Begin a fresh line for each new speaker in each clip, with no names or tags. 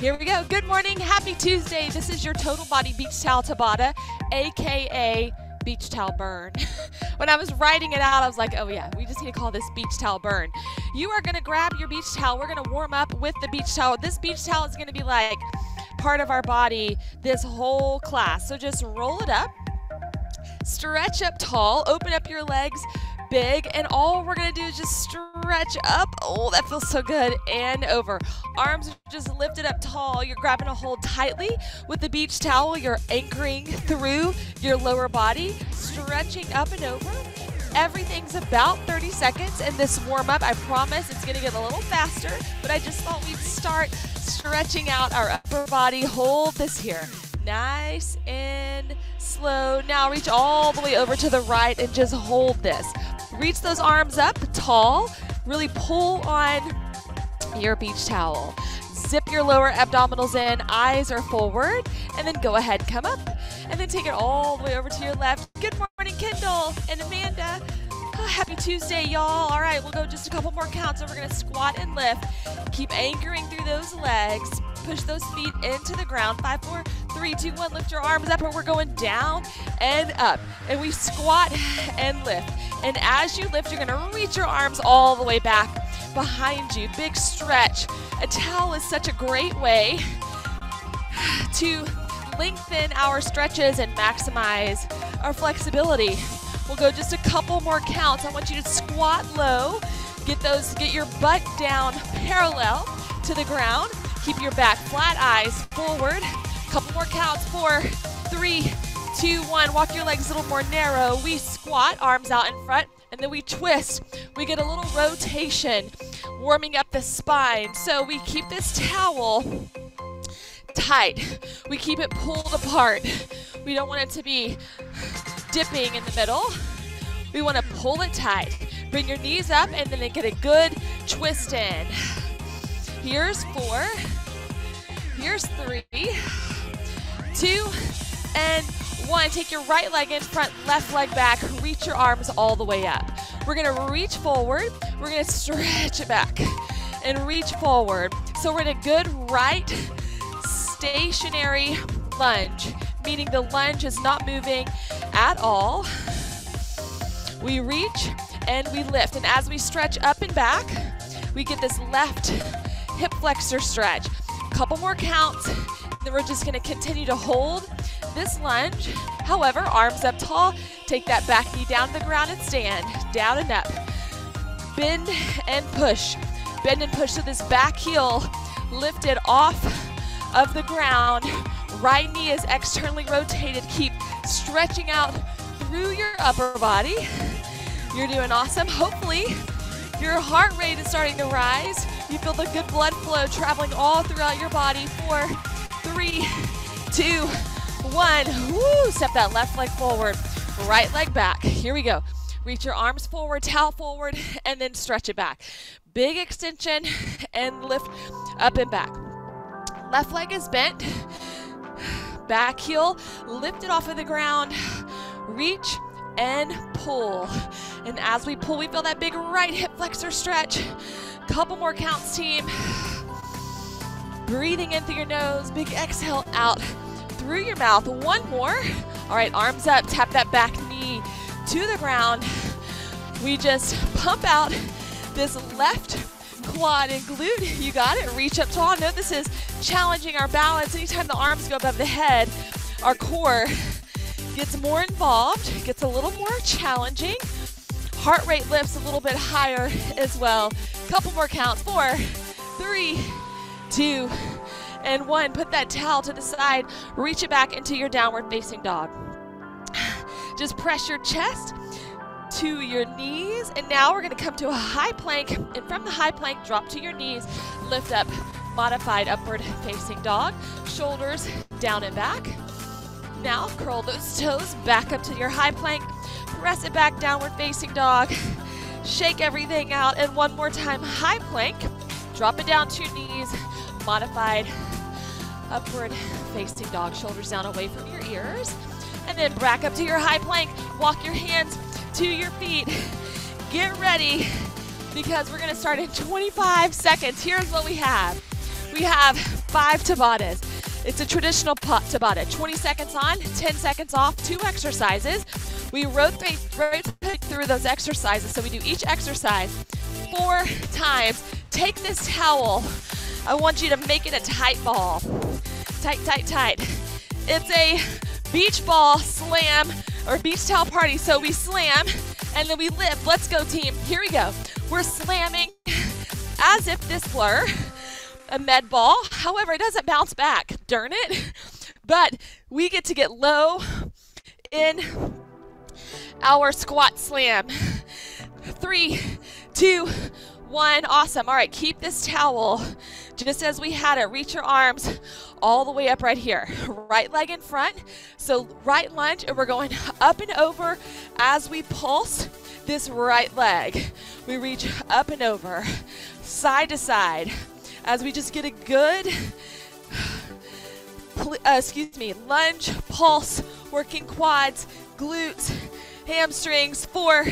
Here we go. Good morning. Happy Tuesday. This is your total body beach towel Tabata, aka beach towel burn. when I was writing it out, I was like, oh yeah, we just need to call this beach towel burn. You are gonna grab your beach towel. We're gonna warm up with the beach towel. This beach towel is gonna be like part of our body this whole class. So just roll it up, stretch up tall, open up your legs big, and all we're gonna do is just stretch up. Oh, that feels so good. And over. Arms just lifted up tall. You're grabbing a hold tightly with the beach towel. You're anchoring through your lower body, stretching up and over. Everything's about 30 seconds in this warm up. I promise it's gonna get a little faster, but I just thought we'd start stretching out our upper body. Hold this here. Nice and slow. Now reach all the way over to the right and just hold this. Reach those arms up tall. Really pull on your beach towel. Zip your lower abdominals in, eyes are forward, and then go ahead, come up, and then take it all the way over to your left. Good morning, Kendall and Amanda. Oh, happy Tuesday, y'all. All right, we'll go just a couple more counts. So we're gonna squat and lift. Keep anchoring through those legs. Push those feet into the ground. Five, four, three, two, one. Lift your arms up, and we're going down and up. And we squat and lift. And as you lift, you're gonna reach your arms all the way back behind you. Big stretch. A towel is such a great way to lengthen our stretches and maximize our flexibility. We'll go just a couple more counts. I want you to squat low. Get those get your butt down parallel to the ground. Keep your back flat, eyes forward. Couple more counts. Four, three, two, one. Walk your legs a little more narrow. We squat, arms out in front, and then we twist. We get a little rotation, warming up the spine. So we keep this towel tight. We keep it pulled apart. We don't want it to be dipping in the middle. We want to pull it tight. Bring your knees up and then get a good twist in. Here's four. Here's three, two, and one. Take your right leg in front, left leg back. Reach your arms all the way up. We're gonna reach forward. We're gonna stretch it back and reach forward. So we're in a good right stationary lunge, meaning the lunge is not moving at all. We reach and we lift. And as we stretch up and back, we get this left hip flexor stretch. Couple more counts, then we're just gonna continue to hold this lunge. However, arms up tall, take that back knee down to the ground and stand, down and up. Bend and push, bend and push so this back heel lifted off of the ground. Right knee is externally rotated. Keep stretching out through your upper body. You're doing awesome. Hopefully, your heart rate is starting to rise. You feel the good blood flow traveling all throughout your body. Four, three, two, one. Woo! Step that left leg forward, right leg back. Here we go. Reach your arms forward, towel forward, and then stretch it back. Big extension and lift up and back. Left leg is bent. Back heel lift it off of the ground. Reach and pull. And as we pull, we feel that big right hip flexor stretch. Couple more counts, team. Breathing in through your nose, big exhale out through your mouth. One more. All right, arms up, tap that back knee to the ground. We just pump out this left quad and glute. You got it. Reach up tall. Note this is challenging our balance. Anytime the arms go above the head, our core gets more involved, gets a little more challenging. Heart rate lifts a little bit higher as well. Couple more counts. Four, three, two, and one. Put that towel to the side. Reach it back into your downward facing dog. Just press your chest to your knees. And now we're gonna come to a high plank. And from the high plank, drop to your knees, lift up, modified upward facing dog. Shoulders down and back. Now curl those toes back up to your high plank. Press it back, downward facing dog. Shake everything out. And one more time, high plank. Drop it down to your knees. Modified upward facing dog. Shoulders down away from your ears. And then back up to your high plank. Walk your hands to your feet. Get ready because we're gonna start in 25 seconds. Here's what we have. We have five Tabatas. It's a traditional pot Tabata. 20 seconds on, 10 seconds off, two exercises. We rotate, rotate through those exercises. So we do each exercise four times. Take this towel. I want you to make it a tight ball. Tight, tight, tight. It's a beach ball slam or beach towel party. So we slam and then we lift. Let's go, team. Here we go. We're slamming as if this were a med ball. However, it doesn't bounce back. Darn it. But we get to get low in our squat slam. Three, two, one. Awesome. All right, keep this towel just as we had it. Reach your arms all the way up right here. Right leg in front. So right lunge, and we're going up and over as we pulse this right leg. We reach up and over, side to side, as we just get a good, uh, excuse me, lunge, pulse, working quads, glutes, hamstrings. Four,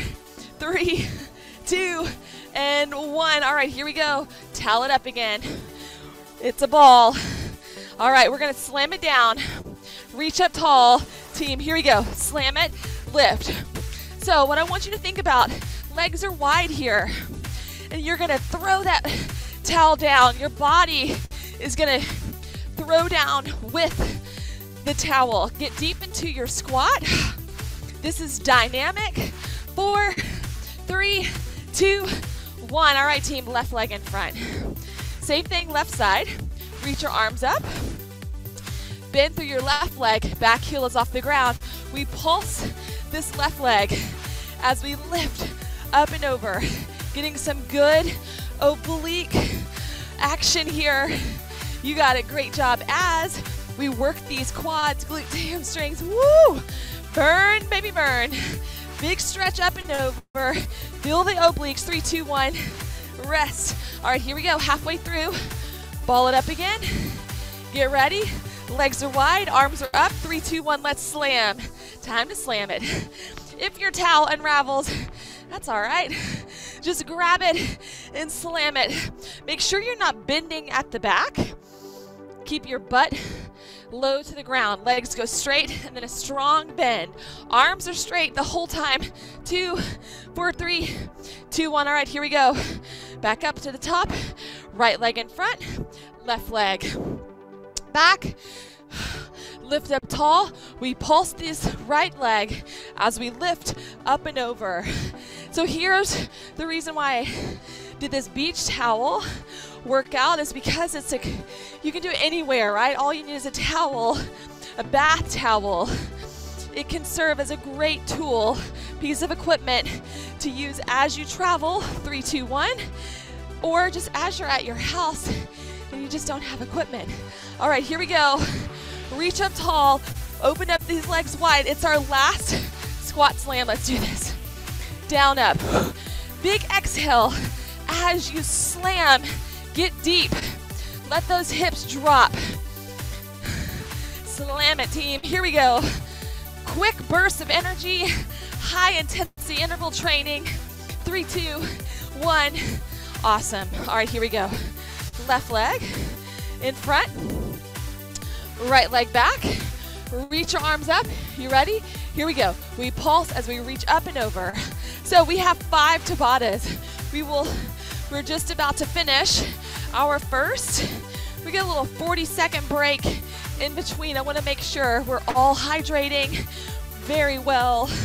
three, two, and one. All right, here we go. Towel it up again. It's a ball. All right, we're gonna slam it down. Reach up tall. Team, here we go. Slam it, lift. So what I want you to think about, legs are wide here. And you're gonna throw that towel down. Your body is gonna throw down with the towel. Get deep into your squat. This is dynamic. Four, three, two, one. All right, team, left leg in front. Same thing, left side. Reach your arms up. Bend through your left leg. Back heel is off the ground. We pulse this left leg as we lift up and over. Getting some good oblique action here. You got a great job as we work these quads, glutes, hamstrings. Woo! Burn, baby, burn. Big stretch up and over. Feel the obliques. Three, two, one. Rest. All right, here we go. Halfway through. Ball it up again. Get ready. Legs are wide, arms are up. Three, two, one, let's slam. Time to slam it. If your towel unravels, that's all right. Just grab it and slam it. Make sure you're not bending at the back. Keep your butt low to the ground. Legs go straight and then a strong bend. Arms are straight the whole time. Two, four, three, two, one. All right, here we go. Back up to the top. Right leg in front, left leg back. Lift up tall. We pulse this right leg as we lift up and over. So here's the reason why I did this beach towel workout is because it's like you can do it anywhere, right? All you need is a towel, a bath towel. It can serve as a great tool, piece of equipment to use as you travel, three, two, one, or just as you're at your house and you just don't have equipment. All right, here we go. Reach up tall, open up these legs wide. It's our last squat slam. Let's do this. Down, up. Big exhale as you slam. Get deep. Let those hips drop. Slam it, team. Here we go. Quick bursts of energy, high intensity interval training. Three, two, one. Awesome. All right, here we go. Left leg in front, right leg back. Reach your arms up. You ready? Here we go. We pulse as we reach up and over. So we have five Tabatas. We will, we're just about to finish our first. We get a little 40 second break in between. I want to make sure we're all hydrating very well.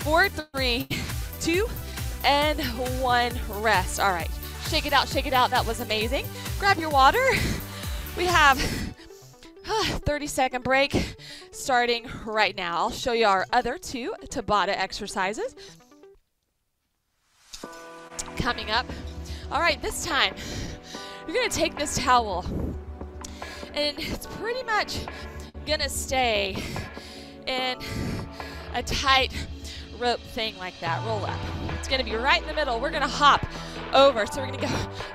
Four, three, two, and one. Rest. All right. Shake it out, shake it out. That was amazing. Grab your water. We have a 30 second break starting right now. I'll show you our other two Tabata exercises coming up. All right, this time you're gonna take this towel and it's pretty much gonna stay in a tight rope thing like that. Roll up. It's gonna be right in the middle. We're gonna hop over. So we're gonna go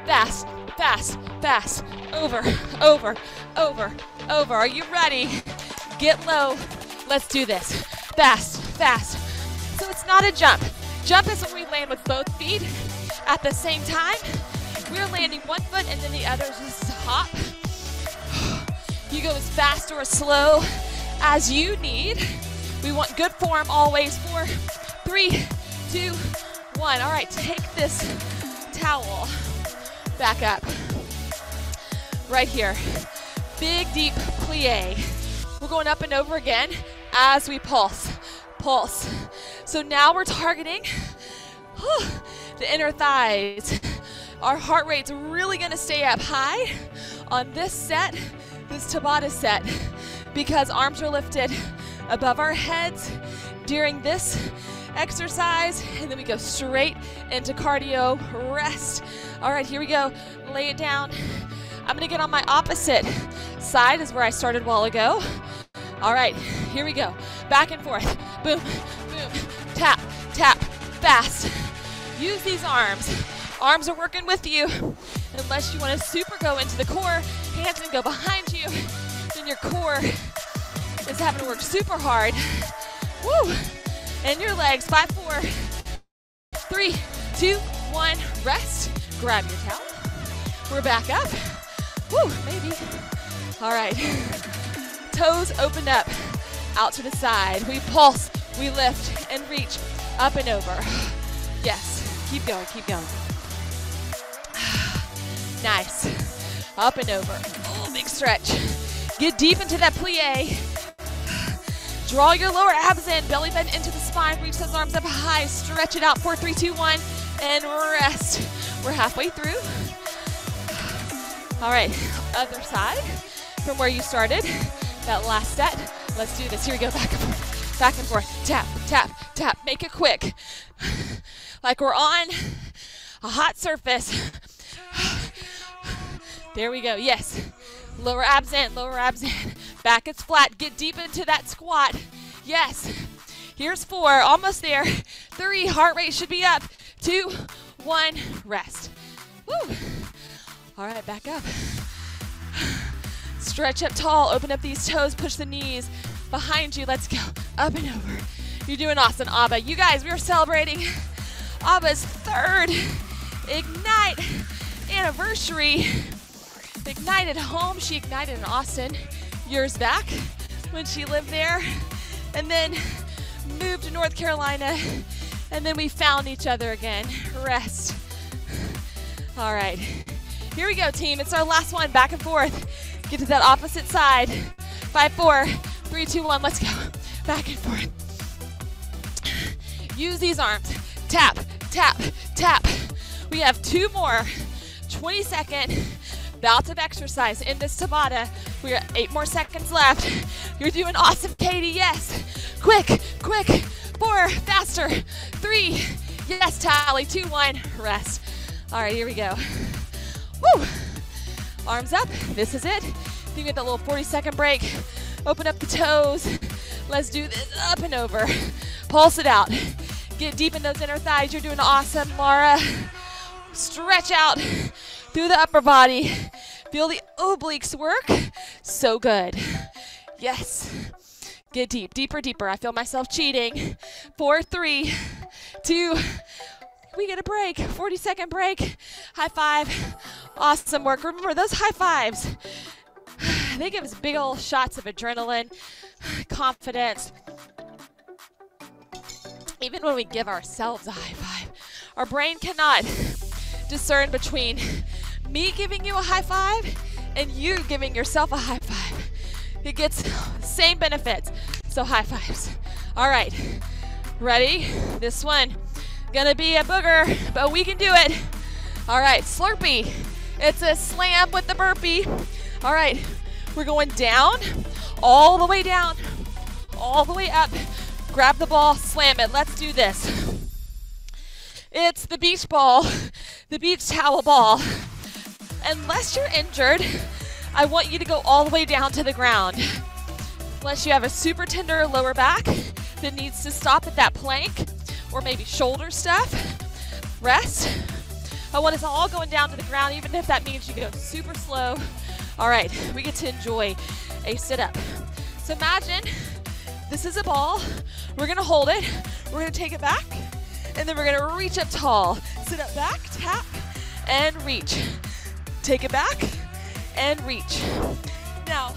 fast, fast, fast, over, over, over, over. Are you ready? Get low. Let's do this. Fast, fast. So it's not a jump. Jump is when we land with both feet at the same time. We're landing one foot and then the other is just hop. You go as fast or as slow as you need. We want good form always. Four, three, two, one. All right, take this towel back up. Right here. Big, deep plie. We're going up and over again as we pulse. Pulse. So now we're targeting whew, the inner thighs. Our heart rate's really gonna stay up high on this set, this Tabata set, because arms are lifted above our heads during this exercise, and then we go straight into cardio rest. All right, here we go. Lay it down. I'm gonna get on my opposite side, is where I started a while ago. All right, here we go. Back and forth. Boom, boom, tap, tap, fast. Use these arms. Arms are working with you. Unless you want to super go into the core, hands can go behind you. Then your core is having to work super hard. Woo! And your legs, five, four, three, two, one, rest. Grab your towel. We're back up. Woo, maybe. All right. Toes opened up, out to the side. We pulse, we lift and reach up and over. Yes, keep going, keep going. Nice. Up and over. Oh, big stretch. Get deep into that plie. Draw your lower abs in, belly bend into the spine, reach those arms up high, stretch it out, four, three, two, one, and rest. We're halfway through. All right, other side from where you started, that last set. Let's do this. Here we go, back and forth, back and forth. Tap, tap, tap. Make it quick. Like we're on a hot surface. There we go. Yes. Lower abs in, lower abs in. Back is flat. Get deep into that squat. Yes. Here's four. Almost there. Three. Heart rate should be up. Two, one. Rest. Woo. All right, back up. Stretch up tall. Open up these toes. Push the knees behind you. Let's go. Up and over. You're doing awesome, Abba. You guys, we are celebrating Abba's third Ignite anniversary. Ignited home. She ignited in Austin years back when she lived there, and then moved to North Carolina, and then we found each other again. Rest. All right. Here we go, team. It's our last one. Back and forth. Get to that opposite side. Five, four, three, two, one. Let's go. Back and forth. Use these arms. Tap, tap, tap. We have two more 20 second bouts of exercise in this Tabata. We got eight more seconds left. You're doing awesome, Katie. Yes. Quick, quick. Four, faster. Three. Yes, Tally. Two, one. Rest. All right, here we go. Woo. Arms up. This is it. You get that little 40 second break. Open up the toes. Let's do this up and over. Pulse it out. Get deep in those inner thighs. You're doing awesome, Laura. Stretch out through the upper body. Feel the obliques work. So good. Yes. Get deep, deeper, deeper. I feel myself cheating. Four, three, two. We get a break. 40 second break. High five. Awesome work. Remember those high fives. They give us big old shots of adrenaline, confidence. Even when we give ourselves a high five, our brain cannot discern between me giving you a high five and you giving yourself a high five. It gets same benefits. So high fives. All right. Ready? This one gonna be a booger, but we can do it. All right, Slurpee. It's a slam with the burpee. All right, we're going down, all the way down, all the way up. Grab the ball, slam it. Let's do this. It's the beach ball, the beach towel ball. Unless you're injured, I want you to go all the way down to the ground. Unless you have a super tender lower back that needs to stop at that plank, or maybe shoulder stuff, rest. I want us all going down to the ground, even if that means you go super slow. All right, we get to enjoy a sit up. So imagine this is a ball. We're gonna hold it, we're gonna take it back, and then we're gonna reach up tall. Sit up back, tap, and reach. Take it back and reach. Now,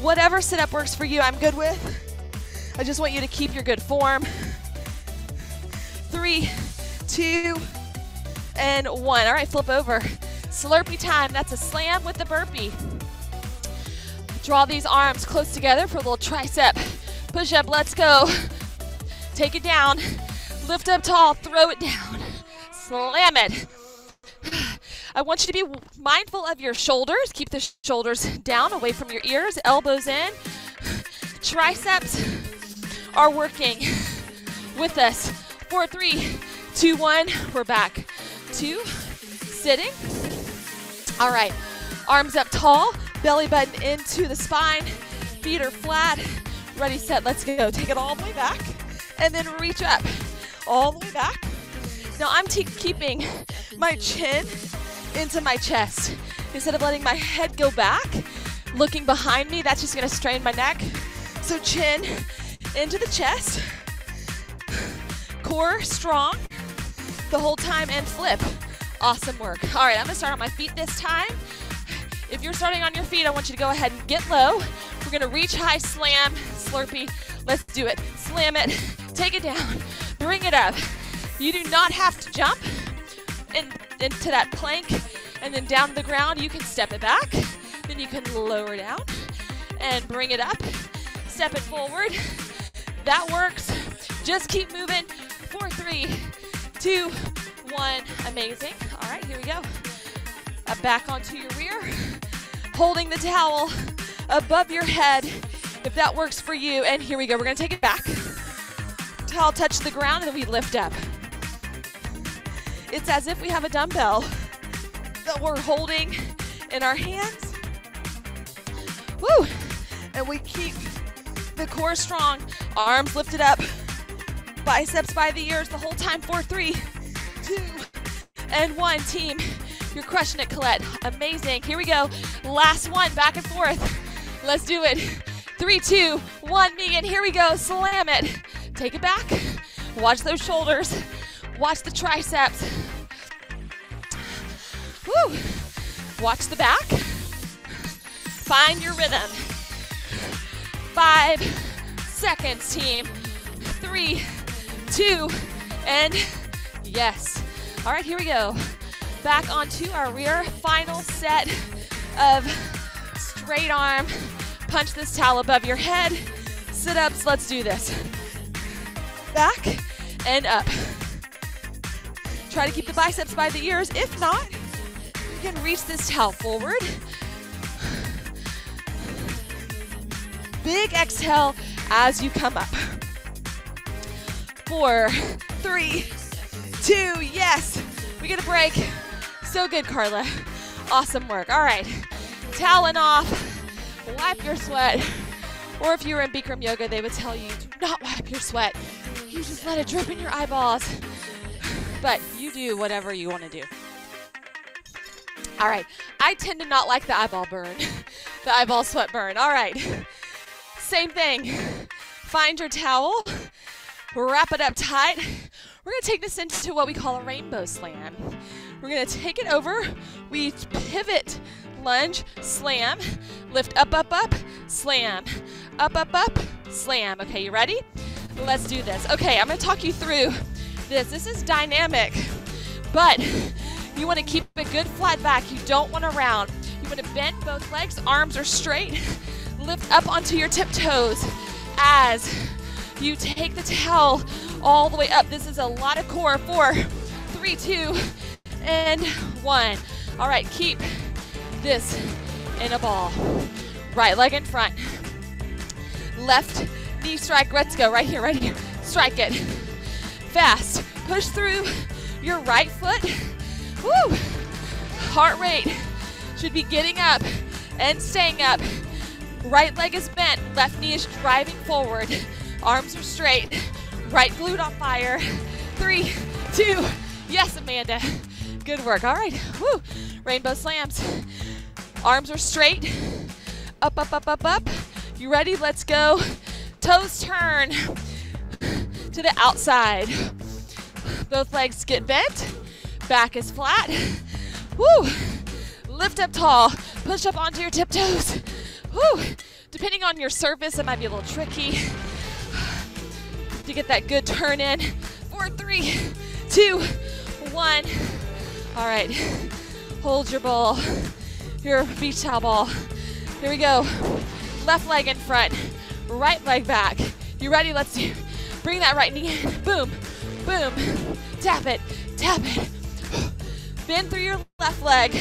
whatever sit up works for you, I'm good with. I just want you to keep your good form. Three, two, and one. All right, flip over. Slurpee time. That's a slam with the burpee. Draw these arms close together for a little tricep push up. Let's go. Take it down. Lift up tall. Throw it down. Slam it. I want you to be mindful of your shoulders. Keep the shoulders down, away from your ears, elbows in. Triceps are working with us. Four, three, two, one. We're back. Two, sitting. All right, arms up tall, belly button into the spine, feet are flat. Ready, set, let's go. Take it all the way back, and then reach up. All the way back. Now I'm keeping my chin into my chest. Instead of letting my head go back, looking behind me, that's just gonna strain my neck. So chin into the chest, core strong the whole time, and flip. Awesome work. All right, I'm gonna start on my feet this time. If you're starting on your feet, I want you to go ahead and get low. We're gonna reach high, slam, slurpee. Let's do it. Slam it, take it down, bring it up. You do not have to jump in, into that plank and then down to the ground. You can step it back, then you can lower down and bring it up. Step it forward. That works. Just keep moving. Four, three, two, one. Amazing. All right, here we go. Up back onto your rear. Holding the towel above your head if that works for you. And here we go. We're going to take it back. Towel touch the ground and then we lift up. It's as if we have a dumbbell that we're holding in our hands. Woo! And we keep the core strong, arms lifted up, biceps by the ears the whole time. Four, three, two, and one. Team, you're crushing it, Colette. Amazing. Here we go. Last one, back and forth. Let's do it. Three, two, one, Megan. Here we go. Slam it. Take it back. Watch those shoulders. Watch the triceps. Woo. Watch the back. Find your rhythm. Five seconds, team. Three, two, and yes. All right, here we go. Back onto our rear. Final set of straight arm. Punch this towel above your head. Sit ups. Let's do this. Back and up. Try to keep the biceps by the ears. If not, can reach this towel forward. Big exhale as you come up. Four, three, two, yes. We get a break. So good, Carla. Awesome work. All right, toweling off, wipe your sweat. Or if you were in Bikram yoga, they would tell you, do not wipe your sweat. You just let it drip in your eyeballs. But you do whatever you want to do. All right, I tend to not like the eyeball burn, the eyeball sweat burn. All right, same thing. Find your towel, wrap it up tight. We're gonna take this into what we call a rainbow slam. We're gonna take it over, we pivot, lunge, slam, lift up, up, up, slam, up, up, up, slam. Okay, you ready? Let's do this. Okay, I'm gonna talk you through this. This is dynamic, but you wanna keep a good flat back. You don't wanna round. You wanna bend both legs, arms are straight. Lift up onto your tiptoes as you take the towel all the way up. This is a lot of core. Four, three, two, and one. All right, keep this in a ball. Right leg in front. Left knee strike. Let's go. Right here, right here. Strike it. Fast. Push through your right foot. Woo! Heart rate should be getting up and staying up. Right leg is bent. Left knee is driving forward. Arms are straight. Right glute on fire. Three, two, yes, Amanda. Good work. All right. Woo. Rainbow slams. Arms are straight. Up, up, up, up, up. You ready? Let's go. Toes turn to the outside. Both legs get bent. Back is flat. Woo! Lift up tall. Push up onto your tiptoes. Woo! Depending on your surface, it might be a little tricky to get that good turn in. Four, three, two, one. All right. Hold your ball, your beach towel ball. Here we go. Left leg in front, right leg back. You ready? Let's do. Bring that right knee in. Boom, boom. Tap it, tap it. Bend through your left leg.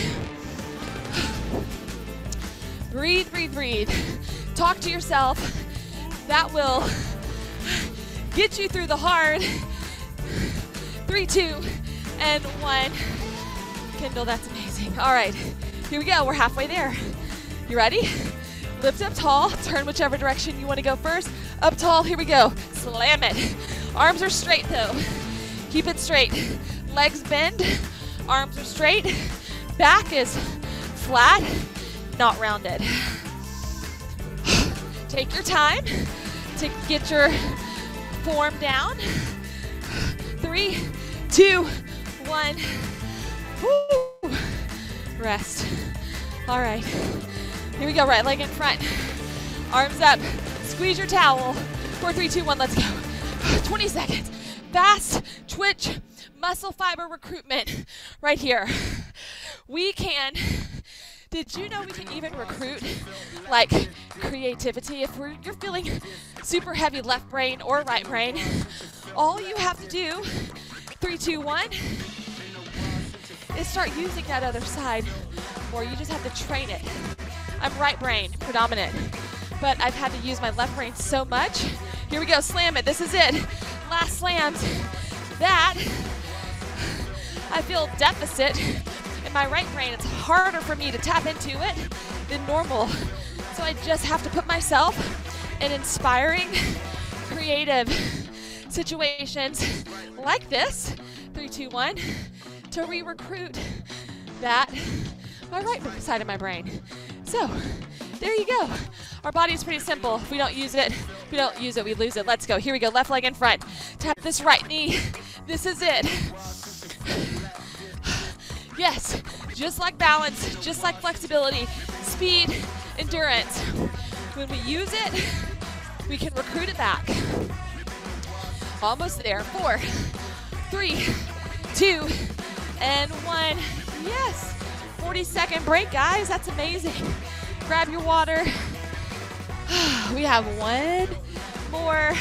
Breathe, breathe, breathe. Talk to yourself. That will get you through the hard. Three, two, and one. Kendall, that's amazing. All right, here we go. We're halfway there. You ready? Lift up tall, turn whichever direction you want to go first. Up tall, here we go. Slam it. Arms are straight though. Keep it straight. Legs bend, arms are straight. Back is flat, not rounded. Take your time to get your form down. Three, two, one. Woo. Rest. All right. Here we go. Right leg in front. Arms up. Squeeze your towel. Four, three, two, one. Let's go. 20 seconds. Fast twitch muscle fiber recruitment right here. We can. Did you know we can even recruit like creativity if you're feeling super heavy left brain or right brain? All you have to do, three, two, one, is start using that other side, or you just have to train it. I'm right brain predominant, but I've had to use my left brain so much. Here we go, slam it. This is it. Last slams. That I feel deficit in my right brain. It's harder for me to tap into it than normal. So I just have to put myself in inspiring, creative situations like this. Three, two, one to re-recruit that my right side of my brain. So there you go. Our body is pretty simple. If we don't use it, if we don't use it, we lose it. Let's go. Here we go. Left leg in front. Tap this right knee. This is it. Yes, just like balance, just like flexibility, speed, endurance. When we use it, we can recruit it back. Almost there. Four, three, two, and one. Yes. 40 second break, guys. That's amazing. Grab your water. We have one more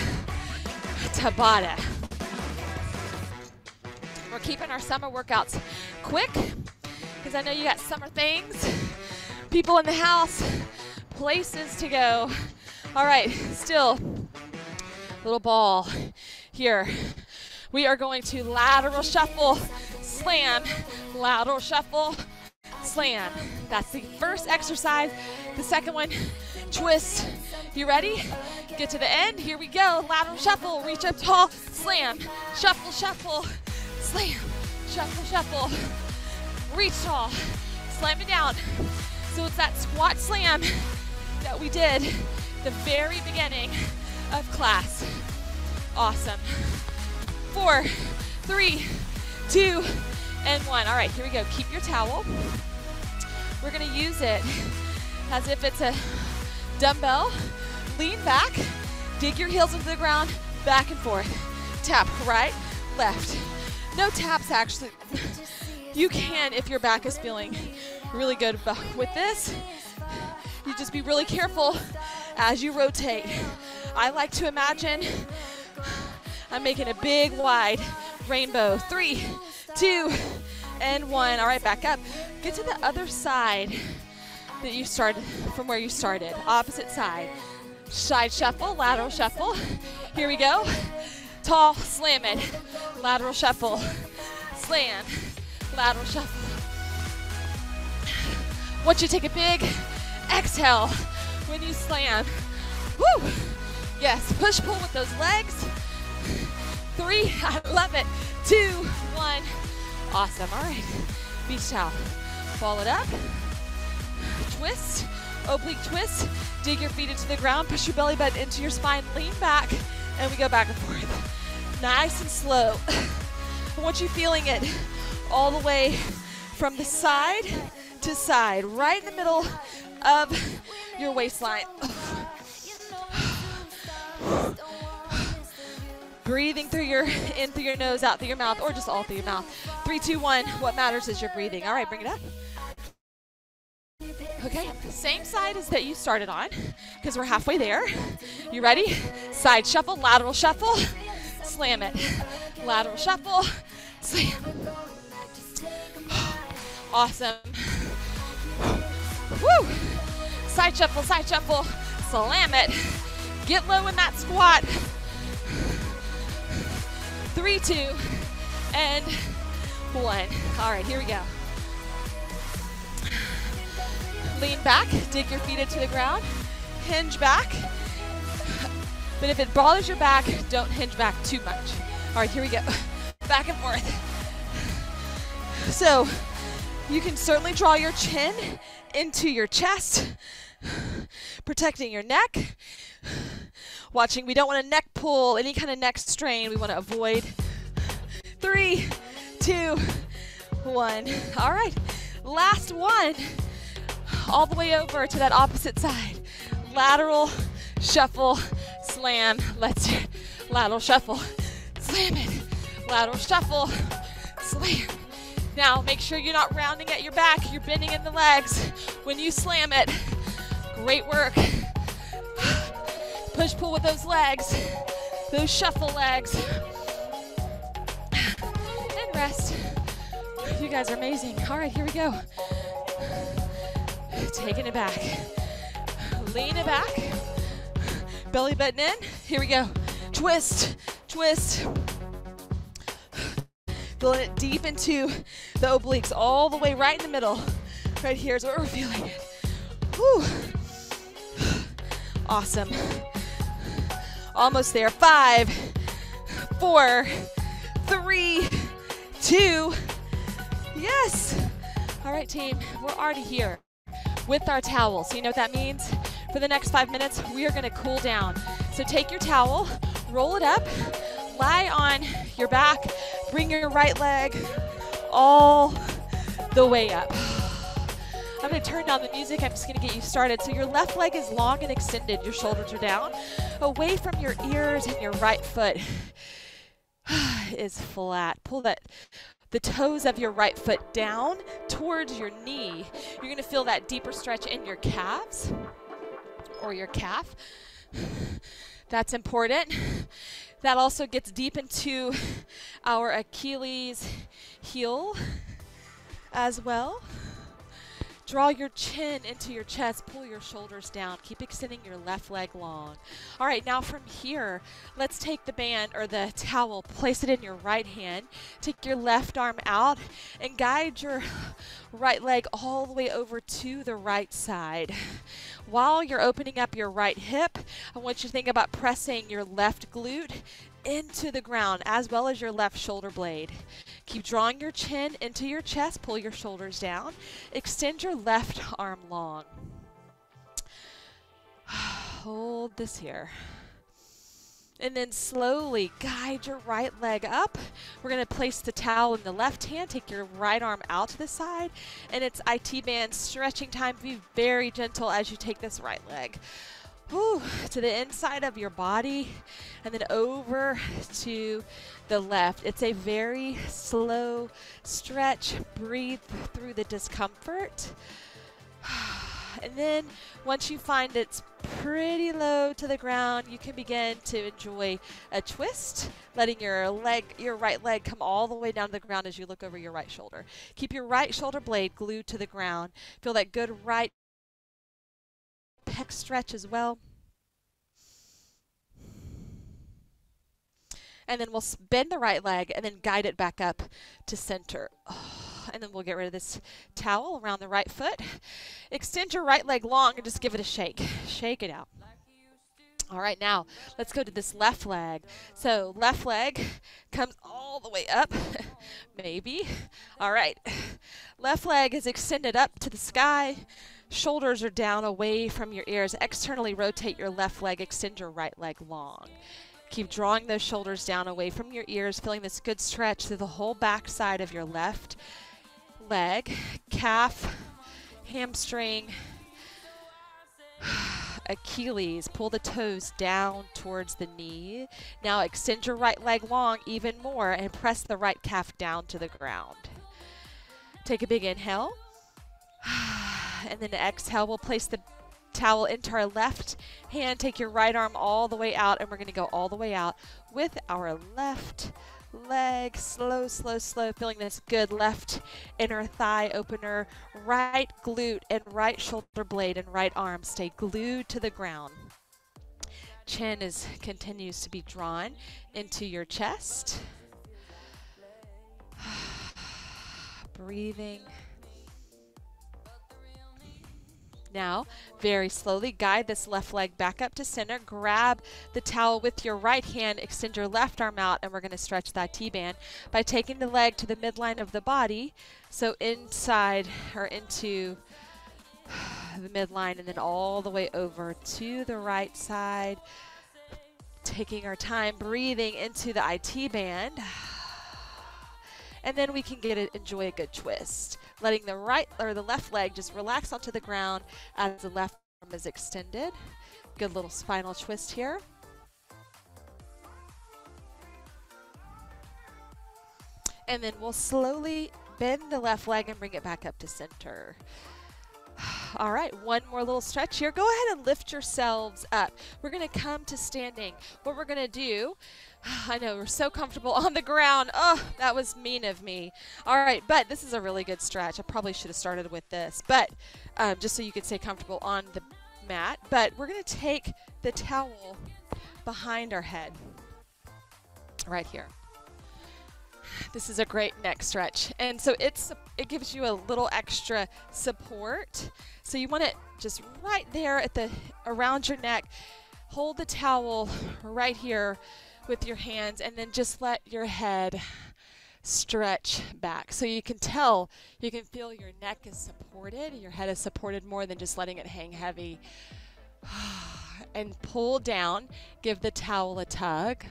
Tabata. We're keeping our summer workouts quick because I know you got summer things, people in the house, places to go. All right, still, little ball here. We are going to lateral shuffle, slam, lateral shuffle, slam. That's the first exercise. The second one, twist. You ready? Get to the end. Here we go. Lateral shuffle. Reach up tall. Slam. Shuffle, shuffle. Slam. Shuffle, shuffle. Reach tall. Slam it down. So it's that squat slam that we did the very beginning of class. Awesome. Four, three, two, and one. All right, here we go. Keep your towel. We're gonna use it as if it's a dumbbell. Lean back, dig your heels into the ground, back and forth. Tap right, left. No taps actually. You can if your back is feeling really good. But with this, you just be really careful as you rotate. I like to imagine I'm making a big wide rainbow. Three, two, and one. All right, back up. Get to the other side that you started from where you started. Opposite side. Side shuffle, lateral shuffle. Here we go. Tall, slam it. Lateral shuffle. Slam. Lateral shuffle. Once you take a big exhale when you slam. Woo! Yes, push pull with those legs. Three, I love it. Two, one. Awesome. All right. Beach towel. Ball it up. Twist. Oblique twist. Dig your feet into the ground. Push your belly button into your spine. Lean back. And we go back and forth. Nice and slow. I want you feeling it all the way from the side to side, right in the middle of your waistline. breathing through your in through your nose, out through your mouth, or just all through your mouth. Three, two, one. What matters is your breathing. All right, bring it up. Okay, same side as that you started on, because we're halfway there. You ready? Side shuffle, lateral shuffle, slam it. Lateral shuffle, slam. Awesome. Woo! Side shuffle, side shuffle, slam it. Get low in that squat. Three, two, and one. All right, here we go. Lean back, dig your feet into the ground, hinge back. But if it bothers your back, don't hinge back too much. All right, here we go. Back and forth. So you can certainly draw your chin into your chest, protecting your neck. Watching, we don't want a neck pull, any kind of neck strain we want to avoid. Three, two, one. All right, last one. All the way over to that opposite side. Lateral shuffle, slam. Let's. Lateral shuffle, slam it. Lateral shuffle, slam. Now make sure you're not rounding at your back, you're bending in the legs when you slam it. Great work. Push pull with those legs, those shuffle legs. And rest. You guys are amazing. All right, here we go. Taking it back. Lean it back. Belly button in. Here we go. Twist, twist. Feeling it deep into the obliques, all the way right in the middle. Right here is where we're feeling it. Whew. Awesome. Almost there. Five, four, three, two. Yes. All right, team. We're already here with our towel. So you know what that means? For the next five minutes, we are going to cool down. So take your towel, roll it up, lie on your back, bring your right leg all the way up. I'm going to turn down the music. I'm just going to get you started. So your left leg is long and extended. Your shoulders are down, away from your ears, and your right foot is flat. Pull that the toes of your right foot down towards your knee. You're going to feel that deeper stretch in your calves or your calf. That's important. That also gets deep into our Achilles heel as well. Draw your chin into your chest, pull your shoulders down, keep extending your left leg long. All right, now from here, let's take the band or the towel, place it in your right hand, take your left arm out, and guide your right leg all the way over to the right side. While you're opening up your right hip, I want you to think about pressing your left glute into the ground as well as your left shoulder blade. Keep drawing your chin into your chest, pull your shoulders down. Extend your left arm long. Hold this here. And then slowly guide your right leg up. We're going to place the towel in the left hand. Take your right arm out to the side. And it's IT band stretching time. Be very gentle as you take this right leg. Whew, to the inside of your body and then over to the left. It's a very slow stretch. Breathe through the discomfort. And then once you find it's pretty low to the ground, you can begin to enjoy a twist, letting your leg, your right leg come all the way down to the ground as you look over your right shoulder. Keep your right shoulder blade glued to the ground. Feel that good right pec stretch as well. And then we'll bend the right leg and then guide it back up to center. Oh, and then we'll get rid of this towel around the right foot. Extend your right leg long and just give it a shake. Shake it out. All right, now let's go to this left leg. So left leg comes all the way up, maybe. All right, left leg is extended up to the sky. Shoulders are down away from your ears. Externally rotate your left leg, extend your right leg long. Keep drawing those shoulders down away from your ears, feeling this good stretch through the whole back side of your left leg, calf, hamstring, Achilles. Pull the toes down towards the knee. Now extend your right leg long even more and press the right calf down to the ground. Take a big inhale. And then exhale, we'll place the towel into our left hand. Take your right arm all the way out, and we're going to go all the way out with our left leg. Slow, slow, slow. Feeling this good left inner thigh opener, right glute and right shoulder blade and right arm stay glued to the ground. Chin is continues to be drawn into your chest. Breathing. Now, very slowly guide this left leg back up to center. Grab the towel with your right hand, extend your left arm out, and we're going to stretch that IT band by taking the leg to the midline of the body. So inside or into the midline and then all the way over to the right side. Taking our time breathing into the IT band. And then we can get it, enjoy a good twist letting the right or the left leg just relax onto the ground as the left arm is extended. Good little spinal twist here. And then we'll slowly bend the left leg and bring it back up to center. All right, one more little stretch here. Go ahead and lift yourselves up. We're going to come to standing. What we're going to do, I know we're so comfortable on the ground. Oh, that was mean of me. All right, but this is a really good stretch. I probably should have started with this, but um, just so you could stay comfortable on the mat. But we're going to take the towel behind our head right here. This is a great neck stretch. And so it's it gives you a little extra support. So you want it just right there at the around your neck. Hold the towel right here with your hands and then just let your head stretch back. So you can tell, you can feel your neck is supported, your head is supported more than just letting it hang heavy. and pull down, give the towel a tug.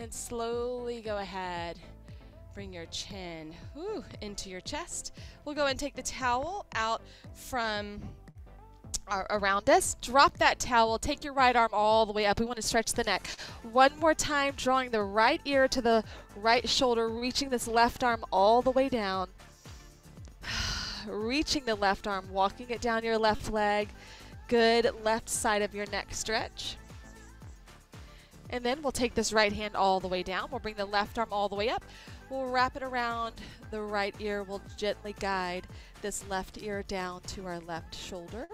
Then slowly go ahead Bring your chin whew, into your chest. We'll go and take the towel out from uh, around us. Drop that towel. Take your right arm all the way up. We want to stretch the neck. One more time, drawing the right ear to the right shoulder, reaching this left arm all the way down. reaching the left arm, walking it down your left leg. Good left side of your neck stretch. And then we'll take this right hand all the way down. We'll bring the left arm all the way up. We'll wrap it around the right ear. We'll gently guide this left ear down to our left shoulder.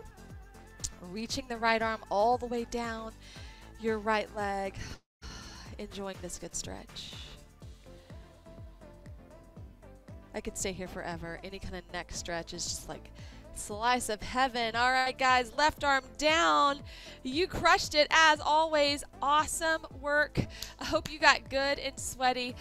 Reaching the right arm all the way down your right leg. Enjoying this good stretch. I could stay here forever. Any kind of neck stretch is just like Slice of heaven. All right, guys, left arm down. You crushed it as always. Awesome work. I hope you got good and sweaty.